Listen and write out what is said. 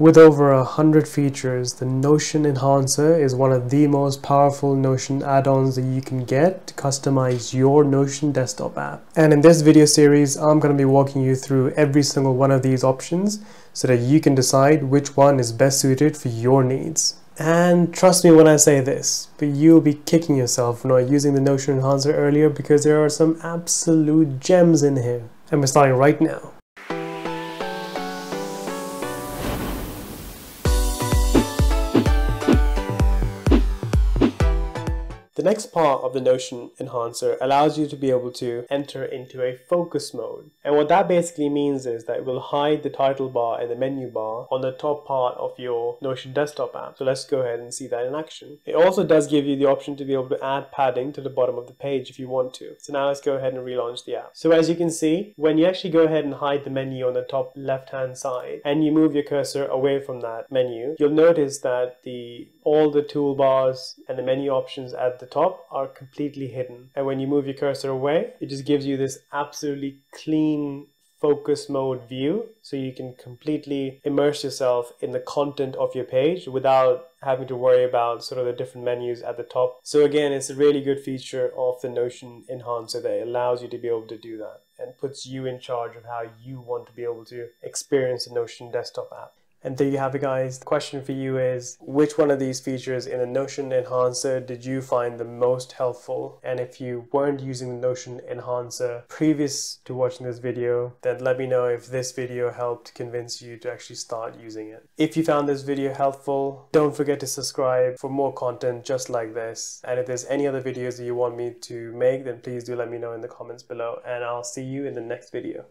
With over a hundred features, the Notion Enhancer is one of the most powerful Notion add-ons that you can get to customize your Notion desktop app. And in this video series, I'm going to be walking you through every single one of these options so that you can decide which one is best suited for your needs. And trust me when I say this, but you'll be kicking yourself for not using the Notion Enhancer earlier because there are some absolute gems in here. And we're starting right now. Next part of the Notion Enhancer allows you to be able to enter into a focus mode. And what that basically means is that it will hide the title bar and the menu bar on the top part of your Notion desktop app. So let's go ahead and see that in action. It also does give you the option to be able to add padding to the bottom of the page if you want to. So now let's go ahead and relaunch the app. So as you can see, when you actually go ahead and hide the menu on the top left hand side and you move your cursor away from that menu, you'll notice that the all the toolbars and the menu options at the top are completely hidden. And when you move your cursor away, it just gives you this absolutely clean focus mode view so you can completely immerse yourself in the content of your page without having to worry about sort of the different menus at the top. So again, it's a really good feature of the Notion Enhancer that allows you to be able to do that and puts you in charge of how you want to be able to experience the Notion desktop app. And there you have it guys. The question for you is, which one of these features in the Notion Enhancer did you find the most helpful? And if you weren't using the Notion Enhancer previous to watching this video, then let me know if this video helped convince you to actually start using it. If you found this video helpful, don't forget to subscribe for more content just like this. And if there's any other videos that you want me to make, then please do let me know in the comments below and I'll see you in the next video.